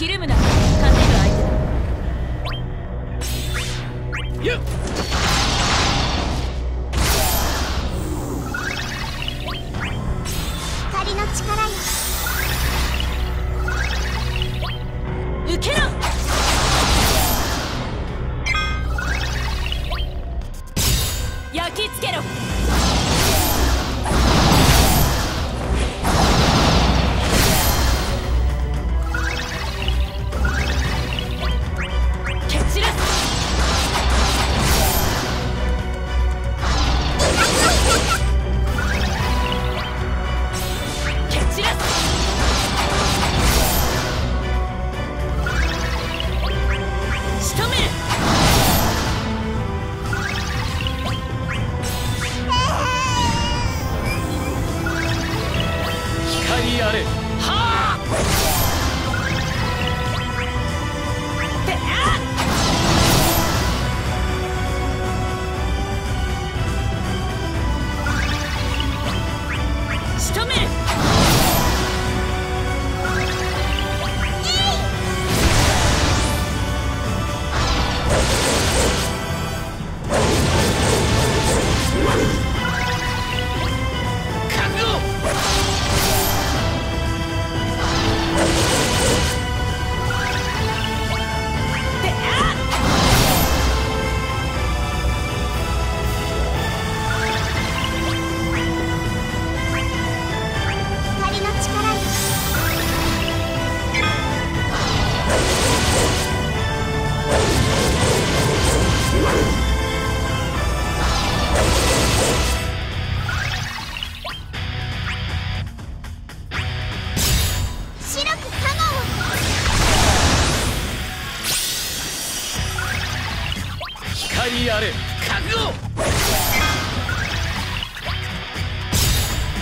ひるむな。やるいやれ覚悟。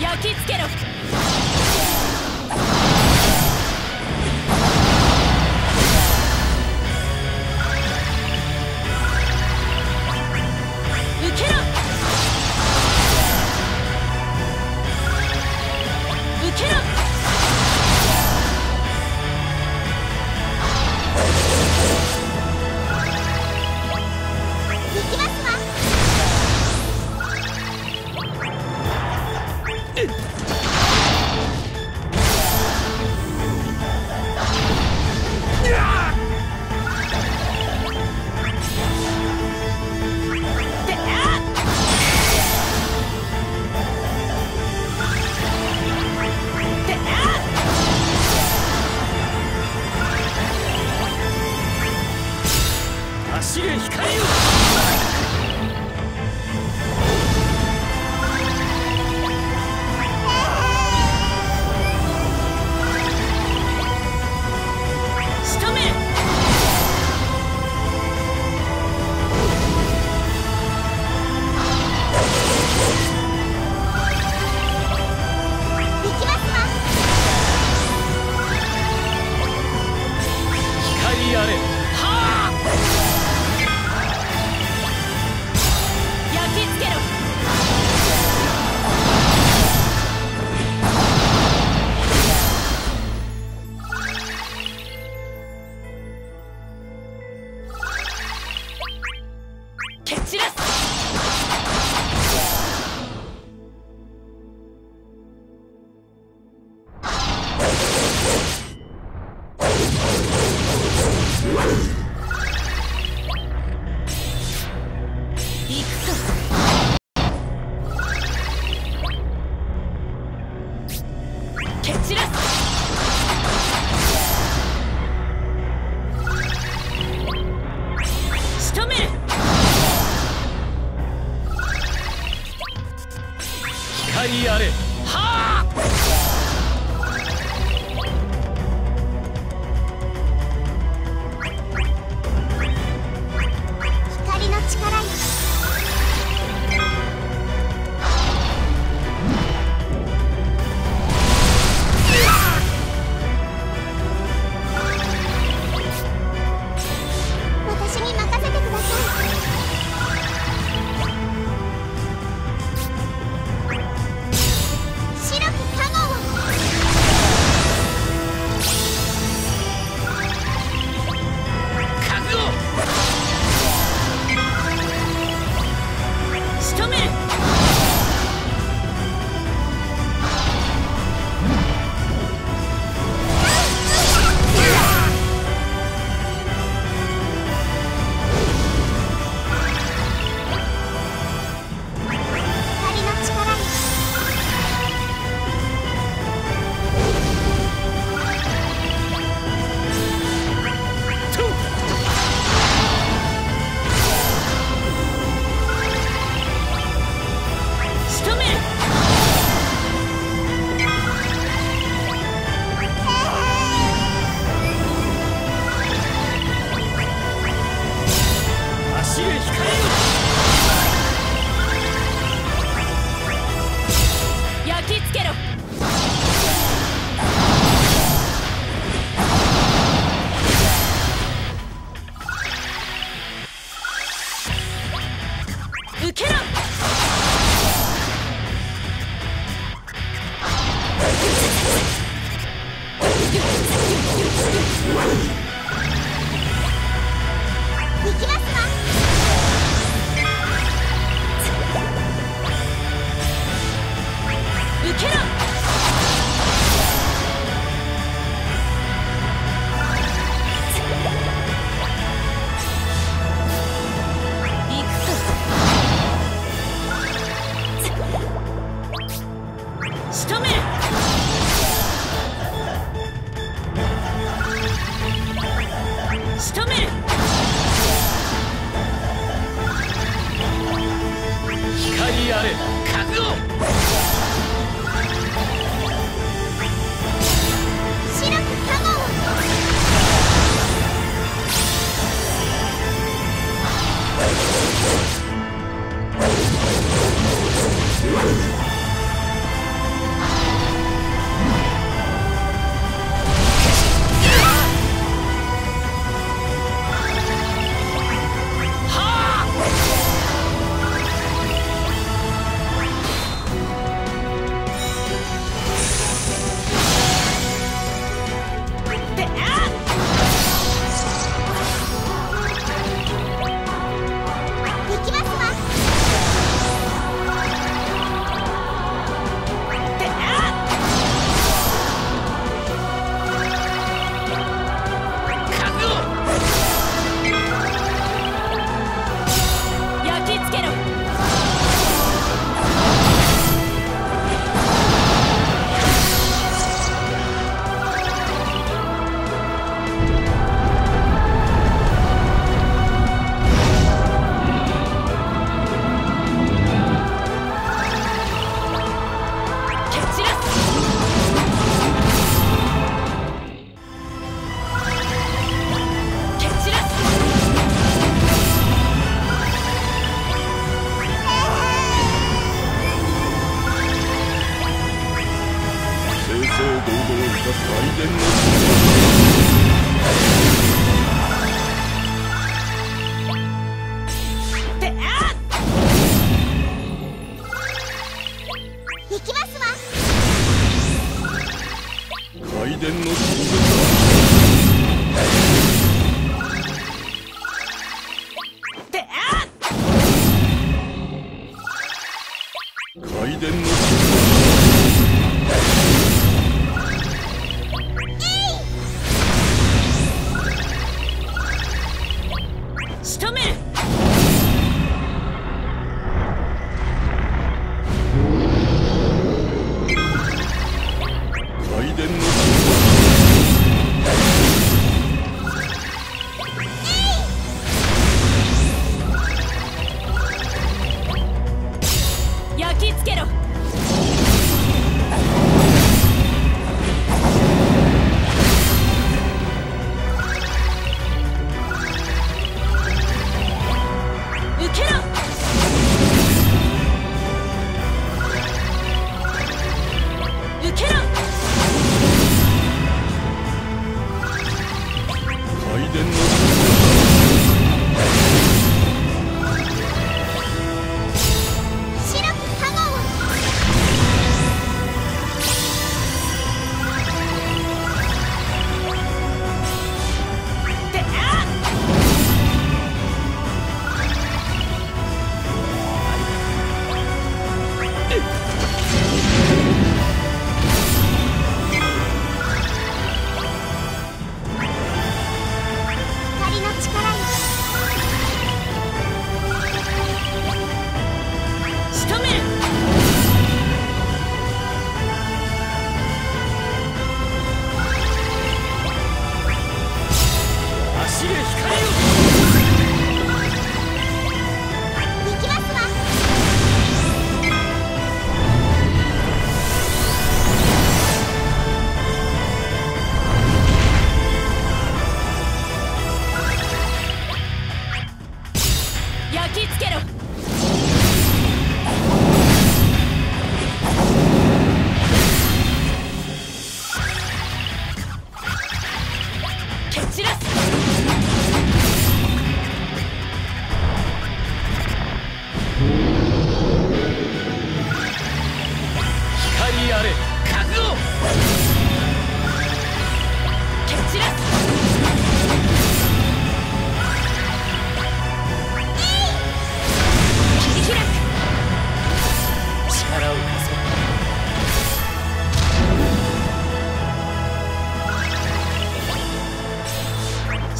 焼き付けろ。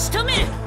仕留める